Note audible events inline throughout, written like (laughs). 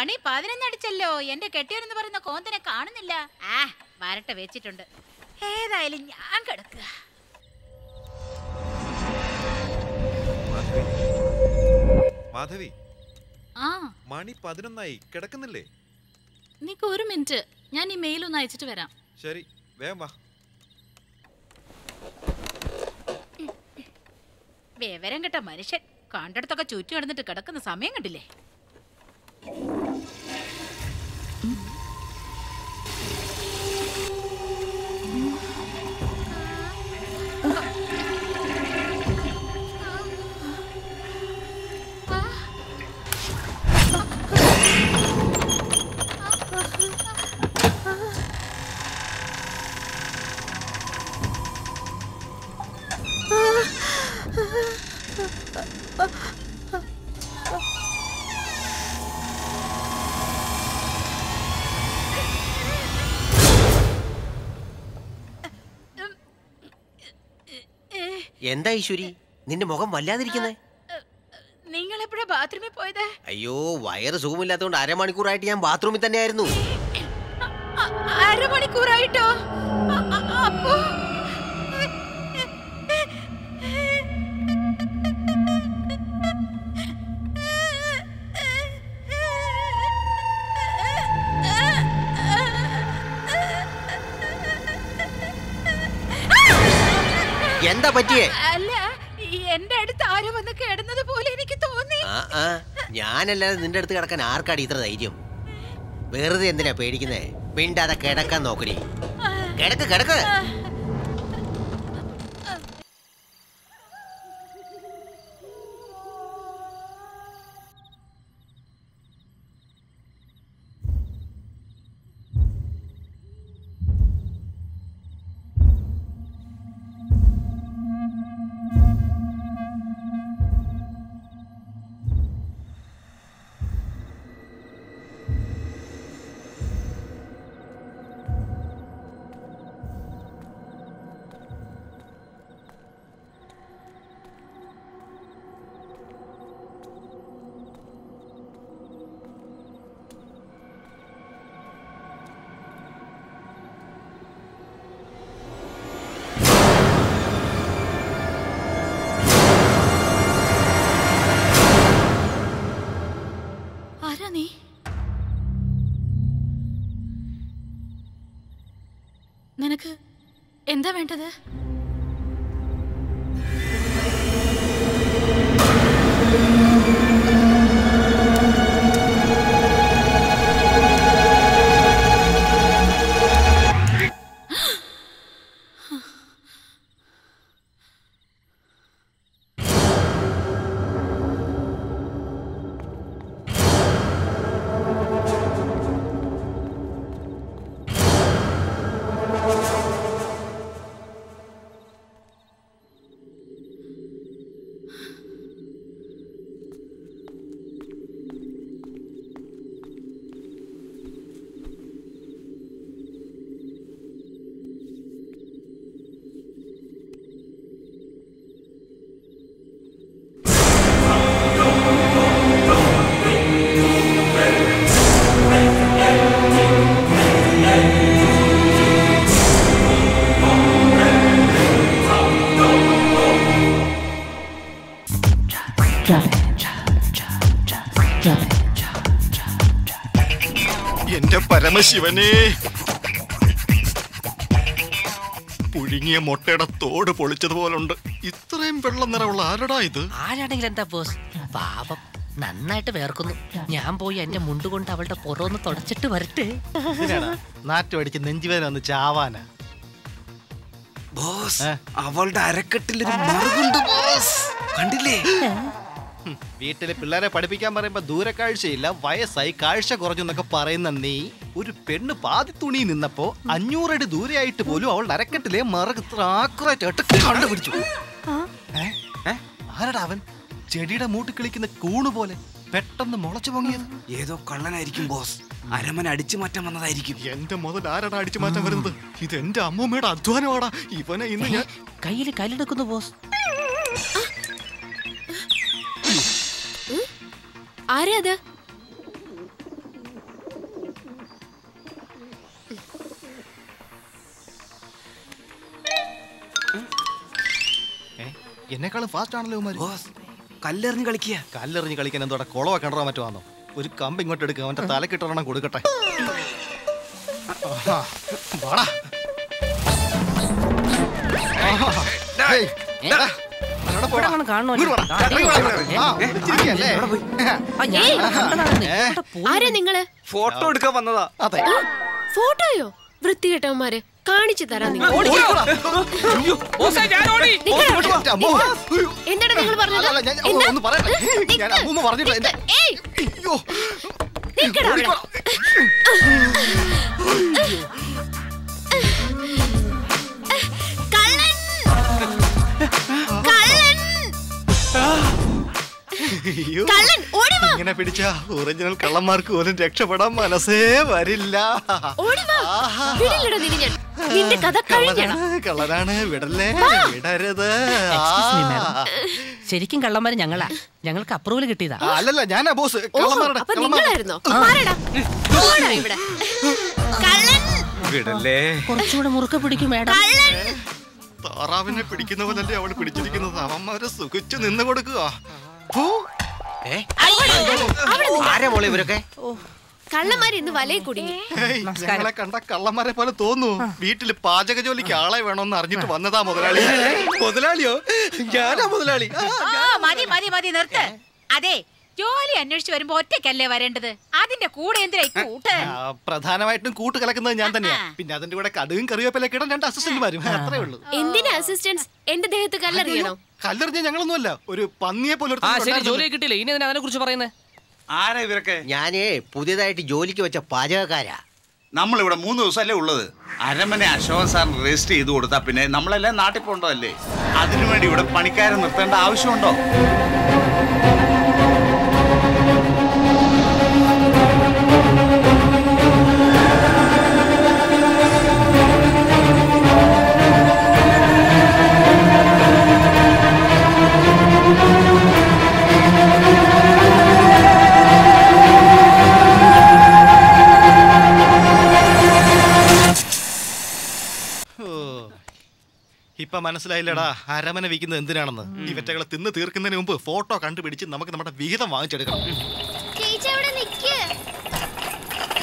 മണി പതിനൊന്നടിച്ചല്ലോ എന്റെ കെട്ടിയവരെന്ന് പറയുന്ന കോന്തനെ കാണുന്നില്ല. ആ വരട്ടെ വെച്ചിട്ടുണ്ട്. ഏതായാലും ഞാൻ കിടക്കുക. മാധവി. ആ. മണി പതിനൊന്നായി. കിടക്കുന്നില്ലേ? നിക്ക് ഒരു മിനിറ്റ്. ഞാൻ ഈ മെയിൽ ഒന്ന് അയച്ചിട്ട് വരാം. ശരി വേഗം വാ. വിവരം കിട്ട മനുഷ്യൻ. കണ്ടിടത്തൊക്കെ ചുറ്റി നടന്നിട്ട് കിടക്കുന്ന സമയം കണ്ടില്ലേ? എന്താ ഈശ്വരി? നിന്റെ മുഖം വല്ലാതിരിക്കുന്നേ? നിങ്ങൾ എപ്പോഴാ ബാത്റൂമിൽ പോയത്? അയ്യോ വയറ് സുഖമില്ലാത്തതുകൊണ്ട് അരമണിക്കൂറായിട്ട് ഞാൻ ബാത്റൂമിൽ തന്നെയായിരുന്നു. അരമണിക്കൂറായിട്ടോ? അപ്പോ എന്താ പറ്റിയേ? അല്ല എന്റെ അടുത്ത് ആരോ വന്ന് കിടന്നത് പോലെ എനിക്ക് തോന്നി. ഞാനല്ലാതെ നിന്റെ അടുത്ത് കിടക്കാൻ ആർക്കാടി ഇത്ര ധൈര്യം? വെറുതെ എന്തിനാ പേടിക്കുന്നേ? മിണ്ടാതെ കിടക്കാൻ നോക്കടി. കിടക്ക് കിടക്ക്. എന്താ വേണ്ടത്? പരമശിവനെ പുഴുങ്ങിയ മുട്ടയുടെ തോട് പൊളിച്ചതുപോലുണ്ട്. ഇത്രയും വെള്ളം നിറമുള്ള ആരടാ ഇത്? ആരാണെങ്കിൽ എന്താ ബോസ് പാപം. നന്നായിട്ട് വേർക്കുന്നു. ഞാൻ പോയി എന്റെ മുണ്ട് കൊണ്ട് അവളുടെ പുറമൊന്ന് തുടച്ചിട്ട് വരട്ടെ. നാറ്റുമടിച്ച് നെഞ്ചുവേദന ഒന്ന് ചാവാന. ബോസ് അവളുടെ അരക്കെട്ടിലൊരു മറുകുണ്ട് ബോസ് കണ്ടില്ലേ? വീട്ടിലെ പിള്ളേരെ പഠിപ്പിക്കാൻ പറയുമ്പോ ദൂരക്കാഴ്ചയില്ല വയസ്സായി കാഴ്ച കുറഞ്ഞു എന്നൊക്കെ പറയുന്ന നീ. ഒരു പെണ്ണ് പാതി തുണി നിന്നപ്പോ അഞ്ഞൂറടി ദൂരെയായിട്ട് പോലും അവൾ അരക്കെട്ടിലെ മറക് ഇത്ര ആക്യുറേറ്റ് കണ്ടുപിടിച്ചു? ആരടാ അവൻ? ചെടിയുടെ മൂട്ടി കളിക്കുന്ന കൂണ് പോലെ പെട്ടെന്ന് മുളച്ചു പൊങ്ങിയത്. ഏതോ കള്ളനായിരിക്കും ബോസ്. അരമന അടിച്ചു മാറ്റാൻ വന്നതായിരിക്കും. എന്റെ മുതൽ ആരടാ അടിച്ചു മാറ്റാൻ വരുന്നത്? ഇത് എന്റെ അമ്മൂമ്മയുടെ അധ്വാനമാടാ. ഇവനെ ഇന്ന് ഞാൻ കയ്യിൽ കല്ലെടുക്കുന്നു ബോസ്. ആരാ അത്? എന്നെക്കാളും ഫാസ്റ്റ് ആണല്ലോ ഇവന്മാര്. ബോസ് കല്ലെറിഞ്ഞ് കളിക്കുക. കല്ലെറിഞ്ഞ് കളിക്കാൻ എന്തോടെ കുളവ മറ്റോ ആണോ ഒരു കമ്പ് ഇങ്ങോട്ട് എടുക്കുക അവന്റെ തലക്കിട്ടൊരെണ്ണം കൊടുക്കട്ടെ. വാടാ. ഫോട്ടോ എടുക്കാൻ വന്നതാ. അതെ. ഫോട്ടോയോ? വൃത്തികെട്ടവന്മാര് കാണിച്ചു തരാം നിങ്ങൾ. എന്താണ് നിങ്ങൾ പറഞ്ഞത്. കള്ളൻ. കള്ളൻ. ഇങ്ങനെ പിടിച്ച ഒറിജിനൽ കള്ളന്മാർക്ക് പോലും രക്ഷപ്പെടാൻ മനസ്സേ വരില്ല. ഓടി വാ. വിടില്ലടാ നിന്നെ നിന്റെ കഥ കള്ളനാണ് വിടല്ലേ വിടരുത്. ശരിക്കും കള്ളന്മാര് ഞങ്ങളാ. ഞങ്ങൾക്ക് അപ്രൂവൽ കിട്ടിയതാ. അല്ലല്ല ഞാനാ ബോസ് വിടല്ലേ. കുറച്ചുകൂടെ മുറുക്ക പിടിക്കും മേഡം കള്ളൻ. താറാവിനെ പിടിക്കുന്ന പോലല്ലേ അവൾ പിടിച്ചിരിക്കുന്നത്? അവന്മാരെ സുഖിച്ചു നിന്ന് കൊടുക്കുക. ഇവരൊക്കെ? കള്ളന്മാര് ഇന്ന് വലയിൽ കുടുങ്ങി. ഞങ്ങളെ കണ്ട കള്ളന്മാരെ പോലെ തോന്നുന്നു. വീട്ടിൽ പാചക ജോലിക്ക് ആളെ വേണമെന്ന് അറിഞ്ഞിട്ട് വന്നതാ മുതലാളി. മുതലാളിയോ? ഞാനാ മുതലാളി. മതി മതി മതി നിർത്ത്. അതെ ജോലി അന്വേഷിച്ച് വരുമ്പോ ഒറ്റയ്ക്കല്ലേ വരേണ്ടത്? അതിന്റെ കൂടെ എന്തിനാ ഈ കൂട്ട്? പ്രധാനമായിട്ടും കൂട്ട് കലക്കുന്നത് ഞാൻ തന്നെയാ. പിന്നെ അതിന്റെ കൂടെ കടുകും കറിവേപ്പിലൊക്കെ ഇടാൻ രണ്ട് അസിസ്റ്റന്റുമാരും അത്രേ ഉള്ളൂ. എന്തിനാ അസിസ്റ്റൻസ് എന്റെ ദേഹത്ത് കല്ലെറിയണോ? കല്ലെറിഞ്ഞ ഞങ്ങളൊന്നുമല്ല ഒരു പന്നിയെ പോലെ ആ ശരി ജോലി കിട്ടില്ല ഇനി അതിനെ കുറിച്ച് പറയുന്നത് ആരാ ഇവരൊക്കെ? ഞാനേ പുതിയതായിട്ട് ജോലിക്ക് വെച്ച പാചകക്കാരാ. നമ്മളിവിടെ മൂന്ന് ദിവസമല്ലേ ഉള്ളത്. അരമനെ അശോകൻ സാറിന് രജിസ്റ്റർ ചെയ്ത് കൊടുത്താ പിന്നെ നമ്മളെല്ലാം നാട്ടിൽ പോകണ്ടോ അല്ലേ അതിനുവേണ്ടി ഇവിടെ പണിക്കാരെ നിർത്തേണ്ട ആവശ്യമുണ്ടോ? മനസ്സിലായില്ലടാ. അരമന വിൽക്കുന്നത് എന്തിനാണെന്ന്? ഈ വെറ്റകളെ തിന്ന് തീർക്കുന്നതിന് മുമ്പ് ഫോട്ടോ കണ്ടുപിടിച്ച് നമുക്ക് നമ്മുടെ വിഹിതം വാങ്ങിച്ചെടുക്കണം. ചേച്ചി അവിടെ നിക്ക്.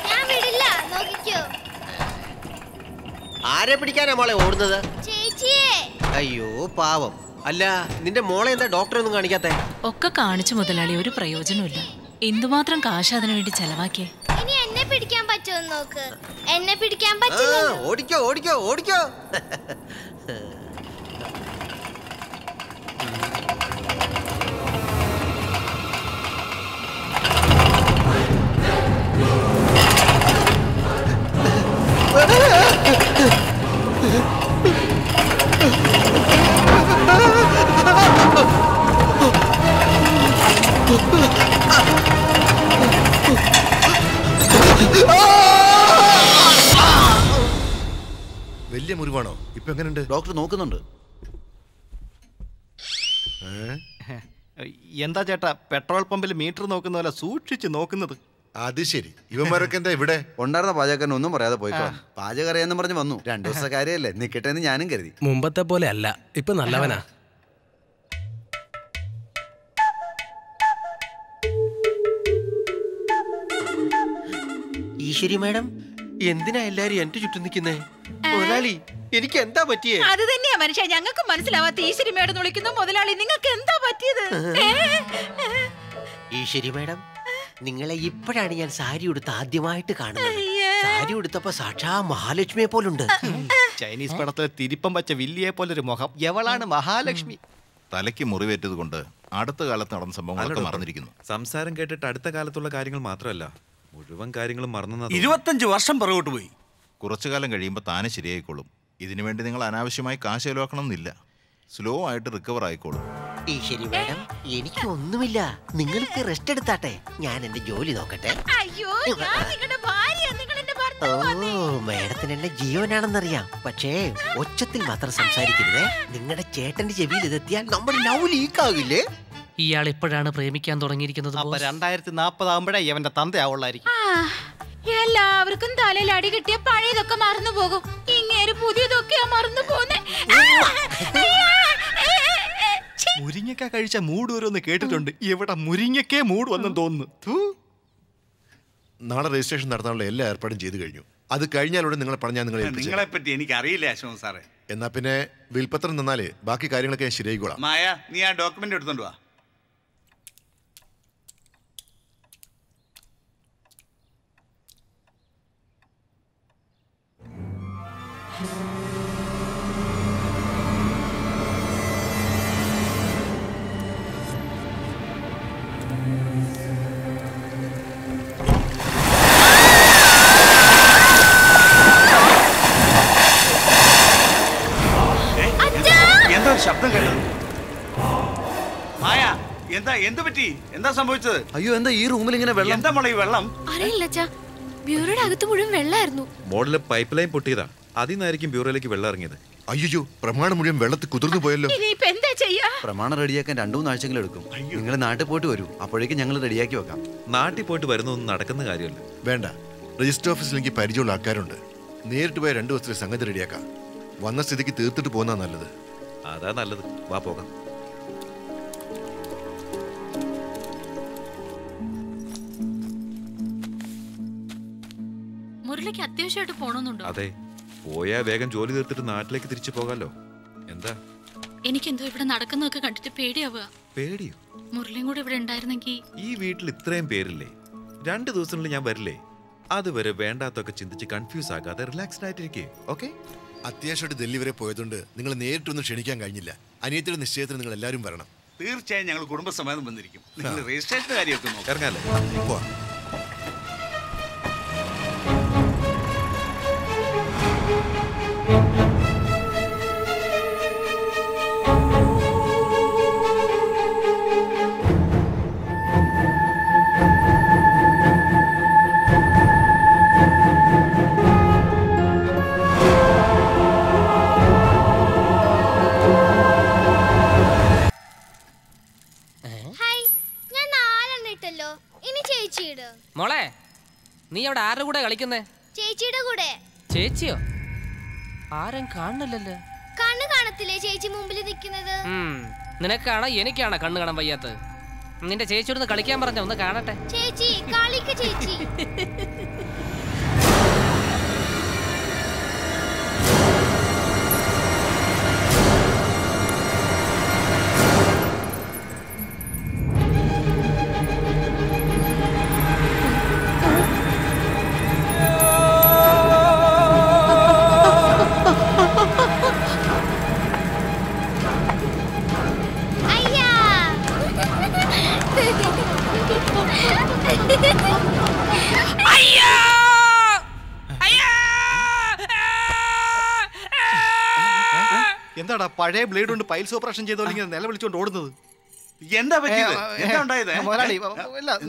ഞാൻ വിടില്ല. നോക്കിക്കോ. ആരെ പിടിക്കാനാ മോളെ ഓടുന്നത്? അയ്യോ പാവം. അല്ല നിന്റെ മോളെ എന്താ ഡോക്ടറെ ഒന്നും കാണിക്കാത്ത? ഒക്കെ കാണിച്ചു മുതലാളി ഒരു പ്രയോജനമില്ല എന്തുമാത്രം കാശ് അതിനു വേണ്ടി ചെലവാക്കിയേ? ഇനി എന്നെ പിടിക്കാൻ പറ്റുമോ നോക്ക്. എന്നെ പിടിക്കാൻ പറ്റുമോ പറ്റില്ല ഓടിക്കോ ഓടിക്കോ ഓടിക്കോ. (laughs) വലിയ മുറിവാണോ? ഇപ്പൊ എങ്ങനെയുണ്ട് ഡോക്ടർ നോക്കുന്നുണ്ട്. എന്താ ചേട്ടാ പെട്രോൾ പമ്പിൽ മീറ്റർ നോക്കുന്ന പോലെ സൂക്ഷിച്ച് നോക്കുന്നത്. അത് ശരി. ഇവന്മാരൊക്കെ എന്താ ഇവിടെ? ഉണ്ടായിരുന്ന പാചകക്കാരൻ ഒന്നും പറയാതെ പോയിക്കോ പാചകറിയാന്ന് പറഞ്ഞ് വന്നു. രണ്ടു ദിവസത്തെ കാര്യമല്ലേ. നിക്കട്ടെ എന്ന് ഞാനും കരുതി. മുമ്പത്തെ പോലെ അല്ല. ഇപ്പൊ നല്ലവനാ. ഈശ്വരി മാഡം? എന്തിനാ എല്ലാരും എന്റെ ചുറ്റും നിൽക്കുന്നേ? മുതലാളി എനിക്ക് എന്താ പറ്റിയേ? അത് തന്നെയാ മനുഷ്യ ഞങ്ങൾക്ക് മനസ്സിലാവാത്ത ഈശ്വരി മാഡം വിളിക്കുന്നു മുതലാളി നിങ്ങൾക്ക് എന്താ പറ്റിയത്? ഈശ്വരി മാഡം നിങ്ങളെ ഇപ്പോഴാണ് ഞാൻ സാരി ഉടുത്ത് ആദ്യമായിട്ട് കാണുന്നത്. സാരി ഉടുത്തപ്പോ സാക്ഷാ മഹാലക്ഷ്മിയെ പോലുണ്ട്. ചൈനീസ് പടത്തിലെ തിരിപ്പം വച്ച വില്ലിയെ പോലൊരു മുഖം. എവളാണ് മഹാലക്ഷ്മി? തലയ്ക്ക് മുറിവേറ്റത് കൊണ്ട് അടുത്ത കാലത്ത് നടന്ന സംഭവങ്ങളൊക്കെ മറന്നിരിക്കുന്നു. സംസാരം കേട്ടിട്ട് അടുത്ത കാലത്തുള്ള കാര്യങ്ങൾ മാത്രമല്ല. മുഴുവൻ കാര്യങ്ങളും മറന്നു ഇരുപത്തഞ്ച് വർഷം പുറകോട്ട് പോയി. കുറച്ചു കാലം കഴിയുമ്പോൾ താനെ ശരിയായിക്കോളും. ഇതിനുവേണ്ടി നിങ്ങൾ അനാവശ്യമായി കാശ് ചെലവാക്കണം എന്നില്ല സ്ലോ ആയിട്ട് റിക്കവർ ആയിക്കോളും. ശരി മാഡം എനിക്ക് ഒന്നുമില്ല. നിങ്ങൾക്ക് റെസ്റ്റ് എടുത്താട്ടെ. ഞാൻ എന്റെ ജോലി നോക്കട്ടെ. അയ്യോ ഞാൻ നിങ്ങളുടെ ഭാര്യ ഓ മേഡത്തിന് എന്നെ ജീവനാണെന്നറിയാം. പക്ഷേ ഒച്ചത്തിൽ മാത്രം സംസാരിക്കരുതേ. നിങ്ങളുടെ ചേട്ടന്റെ ചെവിയിൽ ഇതെത്തിയാൽ നമ്മുടെ ലവ് ലീക്ക് ആകില്ലേ ഇയാൾ എപ്പോഴാണ് പ്രേമിക്കാൻ തുടങ്ങിയിരിക്കുന്നത് അപ്പൊ? രണ്ടായിരത്തി നാപ്പതാകുമ്പോഴേ ഇവന്റെ തന്തയാവുള്ളായിരിക്കും എല്ലാവർക്കും തലയിൽ അടി കിട്ടിയ പഴയതൊക്കെ മറന്നു പോകും. ഇങ്ങനെ പുതിയതൊക്കെയാ മറന്നു പോന്നെ ഛീ. മുരിങ്ങക്ക കഴിച്ച മൂട് വരുമെന്ന് കേട്ടിട്ടുണ്ട്. ഇവിടെ മുരിങ്ങക്കേ മൂട് വന്നെന്ന് തോന്നുന്നു. നാളെ രജിസ്ട്രേഷൻ നടത്താനുള്ള എല്ലാ ഏർപ്പാടും ചെയ്തു കഴിഞ്ഞു. അത് കഴിഞ്ഞാലൂടെ നിങ്ങളെ പറഞ്ഞാൽ നിങ്ങളെ നിങ്ങളെ പറ്റി എനിക്ക് അറിയില്ല അശോക് സാറേ. എന്നാ പിന്നെ വിൽപത്രം തന്നാലേ ബാക്കി കാര്യങ്ങളൊക്കെ ഞാൻ ശരിയായിക്കോളാം. മായ നീ ആ ഡോക്യുമെന്റ് എടുത്തോണ്ട് വാ. ശബ്ദം കേട്ടത്. മായ എന്താ എന്ത് പറ്റി? എന്താ സംഭവിച്ചത്? അയ്യോ എന്താ ഈ റൂമിൽ ഇങ്ങനെ വെള്ളം? എന്താ മോളെ ഈ വെള്ളം? അറിയില്ല അച്ഛാ. ബ്യൂറോയുടെ അകത്ത് മുഴുവൻ വെള്ളമായിരുന്നു മോഡൽ പൈപ്പ് ലൈൻ പൊട്ടിയതാ. അതിൽ നിന്നായിരിക്കും ബ്യൂറോയിലേക്ക് വെള്ളം ഇറങ്ങിയത്. അയ്യോ പ്രമാണം മുഴുവൻ വെള്ളത്തിൽ കുതിർന്നു പോയല്ലോ. എന്താ ചെയ്യാ? പ്രമാണം റെഡിയാക്കാൻ രണ്ടു മൂന്ന് ആഴ്ചകൾ എടുക്കും. നിങ്ങൾ നാട്ടിൽ പോയിട്ട് വരൂ. അപ്പോഴേക്കും ഞങ്ങൾ റെഡിയാക്കി വെക്കാം. നാട്ടിൽ പോയിട്ട് വരുന്നൊന്നും നടക്കുന്ന കാര്യമല്ല. വേണ്ട. രജിസ്റ്റർ ഓഫീസിൽ എനിക്ക് പരിചയമുള്ള ആൾക്കാരുണ്ട്. നേരിട്ട് പോയ രണ്ടു ദിവസത്തിൽ സംഗതി റെഡിയാക്കാം. വന്ന സ്ഥിതിക്ക് തീർത്തിട്ട് പോകുന്ന നല്ലത്. അതാ നല്ലത്. വാ പോകാം. മുരളിക്ക് അത്യാവശ്യമായിട്ട് പോണമെന്നുണ്ടോ അതെ. പോയാ വേഗം ജോലി തീർത്തിട്ട് നാട്ടിലേക്ക് തിരിച്ചു പോകാലോ. എന്താ? എനിക്കെന്തോ ഇവിടെ നടക്കുന്നതൊക്കെ കണ്ടിട്ട് പേടിയാവുക. പേടിയോ? മുരളിയും കൂടെ ഇവിടെ ഉണ്ടായിരുന്നെങ്കിൽ ഈ വീട്ടിൽ ഇത്രയും പേരില്ലേ? രണ്ട് ദിവസങ്ങളിൽ ഞാൻ വരില്ലേ? അതുവരെ വേണ്ടാത്തൊക്കെ ചിന്തിച്ച് കൺഫ്യൂസ് ആകാതെ റിലാക്സ്ഡ് ആയിട്ടിരിക്കേ ഓക്കെ അത്യാവശ്യമായിട്ട് ഡൽഹി വരെ പോയതുകൊണ്ട് നിങ്ങൾ നേരിട്ടൊന്നും ക്ഷണിക്കാൻ കഴിഞ്ഞില്ല. അനിയത്തിയുടെ നിശ്ചയത്തിന് നിങ്ങൾ എല്ലാവരും വരണം. തീർച്ചയായും ഞങ്ങൾ കുടുംബസമേതം വന്നിരിക്കും. നിങ്ങൾ രജിസ്ട്രേഷൻ കാര്യമൊക്കെ നോക്കാം. ഇറങ്ങാല്ലേ? പോവാം. കളിക്കുന്നേ? ചേച്ചിയുടെ കൂടെ. ചേച്ചിയോ? ആരും കാണുന്നില്ലല്ലോ. കണ്ണ് കാണത്തില്ലേ ചേച്ചി മുമ്പിൽ നിൽക്കുന്നത്? നിനക്കാണോ എനിക്കാണോ കണ്ണു കാണാൻ വയ്യാത്തത്? നിന്റെ ചേച്ചിയോട് കളിക്കാൻ പറഞ്ഞ ഒന്ന് കാണട്ടെ. ചേച്ചി കളിക്ക് ചേച്ചി. (laughs) എന്താടാ പഴയ ബ്ലേഡ് കൊണ്ട് പൈൽസ് ഓപ്പറേഷൻ ചെയ്തോ ഇങ്ങനെ നില വിളിച്ചോണ്ട് ഓടുന്നത്? എന്താ പറ്റിയത്?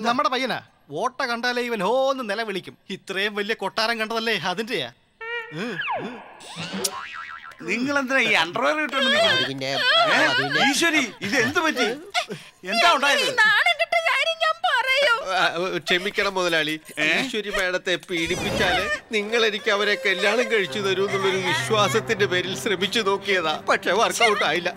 നമ്മുടെ പയ്യനാ. ഓട്ട കണ്ടാലേ ഇവൻ ഹോന്ന് നില വിളിക്കും ഇത്രയും വലിയ കൊട്ടാരം കണ്ടതല്ലേ അതിന്റെയാ? നിങ്ങൾ എന്താ ഈ അണ്ടർവെയർ ഏ? ഈശ്വരി ഇത് എന്ത് പറ്റി? എന്താ ഉണ്ടായത്? ക്ഷമിക്കണം മുതലാളി. ഈശ്വരി മേഡത്തെ പീഡിപ്പിച്ചാൽ നിങ്ങൾ എനിക്ക് അവരെ കല്യാണം കഴിച്ചു തരൂ എന്നുള്ളൊരു വിശ്വാസത്തിന്റെ പേരിൽ ശ്രമിച്ചു നോക്കിയതാ. പക്ഷെ വർക്കൗട്ട് ആയില്ല.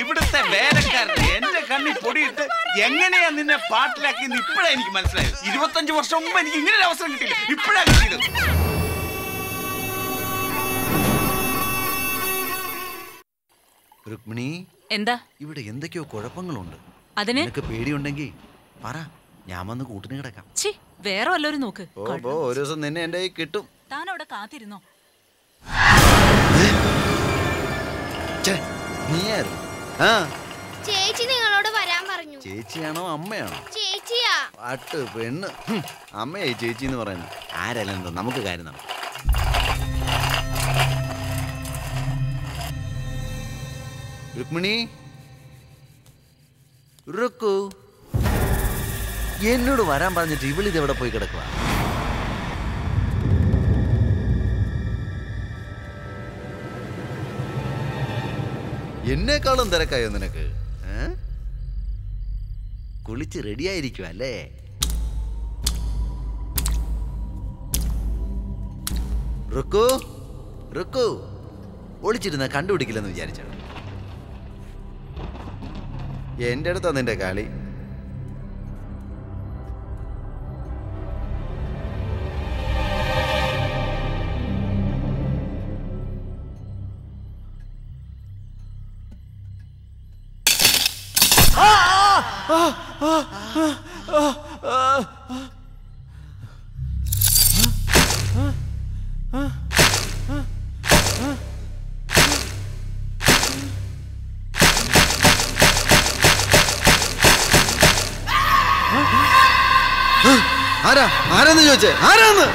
ഇവിടുത്തെ വേലക്കാരൻ എന്റെ കണ്ണിൽ പൊടിയിട്ട് എങ്ങനെയാ നിന്നെ പാട്ടിലാക്കി ഇപ്പഴാ എനിക്ക് മനസ്സിലായത്? ഇരുപത്തഞ്ച് വർഷം മുമ്പ് എനിക്ക് ഇങ്ങനെ ഒരു അവസരം കിട്ടില്ല ഇപ്പഴാ കിട്ടിയത് രുക്മിണി എന്താ? ഇവിടെ എന്തൊക്കെയോ കുഴപ്പങ്ങളുണ്ട്. അതിന്? നിനക്ക് പേടിയുണ്ടെങ്കിൽ പറ. ഞാൻ വന്ന് കൂട്ടിന് കിടക്കാം. ഛി വേറെ വല്ലവരും നോക്ക്. ഒരു ദിവസം നിന്നെ എന്റെ കിട്ടും. താൻ അവിടെ കാത്തിരുന്നോ ചേച്ചി നിങ്ങളോട് വരാൻ പറഞ്ഞു. ചേച്ചിയാണോ അമ്മയാണോ? ചേച്ചിയാ. പാട്ട് പെണ്ണ്. അമ്മയെ അമ്മയായി ചേച്ചി എന്ന് പറയുന്നത്. ആരല്ല നമുക്ക് കാര്യം നടക്കും. രുക്മിണി റുക്കു എന്നോട് വരാൻ പറഞ്ഞിട്ട് ഇവളിത് എവിടെ പോയി കിടക്കുക എന്നെക്കാളും തിരക്കായോ നിനക്ക്? കുളിച്ച് റെഡിയായിരിക്കും അല്ലേ? റുക്കു റുക്കു ഒളിച്ചിരുന്ന കണ്ടുപിടിക്കില്ലെന്ന് വിചാരിച്ചു എന്റെ അടുത്താ നിന്റെ കളി. ആരാന്ന് ചോദിച്ചേ? ആരാന്ന്?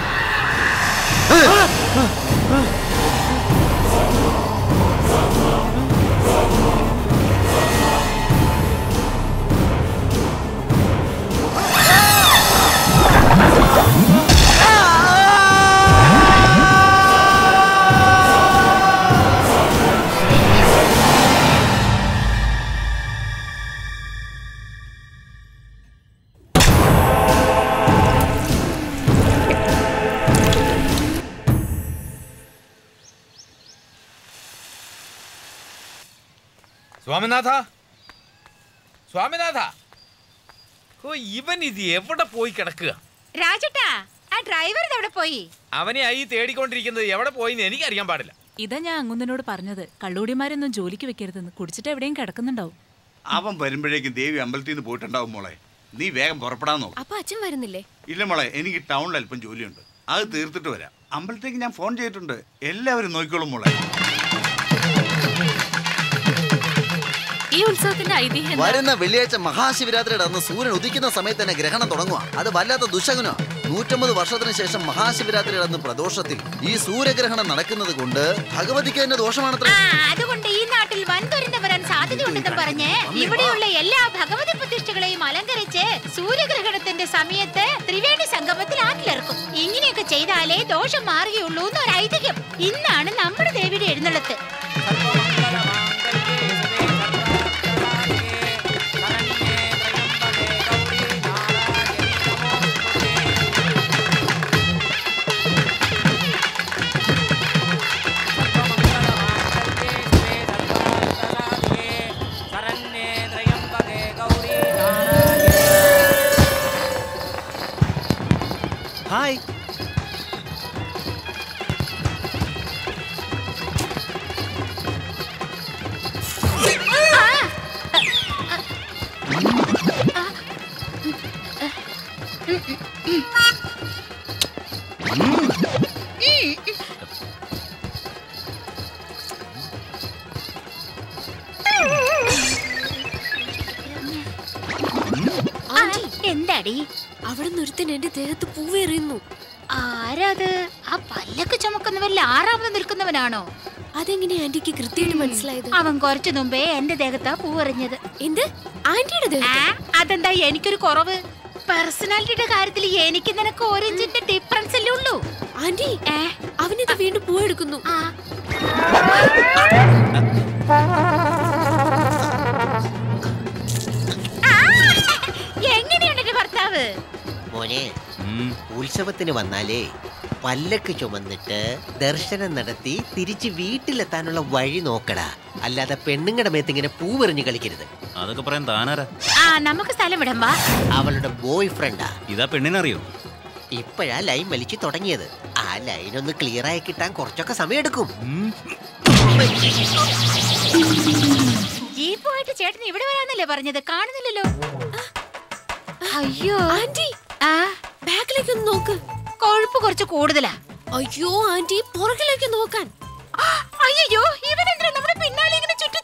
സ്വാമിനാഥ? സ്വാമിനാഥ? ഓ ഇവൻ ഇത് എവിടെ പോയി കിടക്കുക? രാജട്ടാ ആ ഡ്രൈവർ എവിടെ പോയി? അവനെ ആയി തേടിക്കൊണ്ടിരിക്കുന്നത് എവിടെ പോയി എന്ന് എനിക്കറിയാൻ പാടില്ല. ഇതാ ഞാൻ അങ്ങുന്നനോട് പറഞ്ഞത്. കള്ളൂടിമാരൊന്നും ജോലിക്ക് വെക്കരുതെന്ന്. കുടിച്ചിട്ട് എവിടെയും കിടക്കുന്നുണ്ടാവും. അവൻ വരുമ്പോഴേക്കും ദേവി അമ്പലത്തിൽ നിന്ന് പോയിട്ടുണ്ടാവും മോളെ. നീ വേഗം പുറപ്പെടാൻ നോക്കും. അപ്പൊ അച്ഛൻ വരുന്നില്ലേ? ഇല്ല മോളെ എനിക്ക് ടൗണിൽ അല്പം ജോലിയുണ്ട്. അത് തീർത്തിട്ട് വരാം. അമ്പലത്തേക്ക് ഞാൻ ഫോൺ ചെയ്തിട്ടുണ്ട്. എല്ലാവരും നോക്കിക്കോളും മോളെ. ഉത്സവത്തിന്റെ ഐതിഹ്യം വരുന്ന വെള്ളിയാഴ്ച മഹാശിവരാത്രിയുടെ അന്ന് സൂര്യൻ ഉദിക്കുന്ന സമയത്ത് തന്നെ ഗ്രഹണം തുടങ്ങുക. അത് വല്ലാത്ത ദുശകുന. നൂറ്റമ്പത് വർഷത്തിന് ശേഷം മഹാശിവരാത്രിയുടെ അന്ന് പ്രദോഷത്തിൽ ഈ സൂര്യഗ്രഹണം നടക്കുന്നത് കൊണ്ട് ഭഗവതിക്ക് തന്നെ ദോഷമാണത്രേ. അതുകൊണ്ട് ഈ നാട്ടിൽ വൻ ദുരന്തം വരാൻ സാധ്യതയുണ്ടെന്നും പറഞ്ഞ് ഇവിടെയുള്ള എല്ലാ ഭഗവതി പ്രതിഷ്ഠകളെയും അലങ്കരിച്ച് സൂര്യഗ്രഹണത്തിന്റെ സമയത്ത് ത്രിവേണി സംഗമത്തിൽ ആറ്റിലിറക്കും. ഇങ്ങനെയൊക്കെ ചെയ്താലേ ദോഷം മാറുകയുള്ളൂ എന്നൊരു ഐതിഹ്യം. ഇന്നാണ് നമ്മുടെ ദേവിയുടെ എഴുന്നള്ളത്ത്. എന്താടി? അവിടെ ഒരുത്തൻ എന്റെ ദേഹത്ത് പൂവേറിയുന്നു. ആരാത് ആ പല്ലക്ക് ചുമക്കുന്നവരിൽ ആറാമത് നിൽക്കുന്നവനാണോ? അതെങ്ങനെ ആന്റിക്ക് കൃത്യമായിട്ട് മനസ്സിലായത്? അവൻ കുറച്ചു മുമ്പേ എന്റെ ദേഹത്താ പൂവറിഞ്ഞത്. എന്ത്? ആന്റിയുടെ ആ, അതെന്താ എനിക്കൊരു കുറവ്? പേഴ്സണാലിറ്റിയുടെ കാര്യത്തിൽ എനിക്ക് നിനക്ക് ഒരു ഇഞ്ചിന്റെ ഡിഫറൻസ് അല്ലേ ഉള്ളൂ? ആന്റി അവനിത് വീണ്ടും പൂവെടുക്കുന്നു. എങ്ങനെയുണ്ട് ഭർത്താവ് മോനെ ഉത്സവത്തിന് വന്നാലേ പല്ലക്ക് ചുമന്നിട്ട് ദർശനം നടത്തി തിരിച്ച് വീട്ടിലെത്താനുള്ള വഴി നോക്കടാ. അല്ലാതെ പെണ്ണുങ്ങളുടെ മേത്ത് ഇങ്ങനെ പൂവെറിഞ്ഞ് കളിക്കരുത്. അതൊക്കെ പറയാൻ താനാരാ? ആ നമുക്ക് സ്ഥലം വിടമ്പാ അവളുടെ ബോയ് ഫ്രണ്ടാ ഇതാ പെണ്ണിനറിയോ? ഇപ്പോഴാ ലൈൻ വലിച്ചു തുടങ്ങിയത്. ആ ലൈൻ ഒന്ന് ക്ലിയർ ആയി കിട്ടാൻ കുറച്ചൊക്കെ സമയമെടുക്കും. ജീപ്പുമായിട്ട് ചേട്ടൻ ഇവിടെ വരാന്നല്ലേ പറഞ്ഞത്? കാണുന്നില്ലല്ലോ. അയ്യോ. ആന്റി ആ ബാക്കിലേക്ക് ഒന്ന് നോക്ക്. കൊഴുപ്പ് കുറച്ച് കൂടുതലാ. അയ്യോ ആന്റി പുറകിലേക്ക് നോക്കാൻ. അയ്യോ ഇവനെന്തിനാ നമ്മുടെ പിന്നാലെ ഇങ്ങനെ ചുറ്റി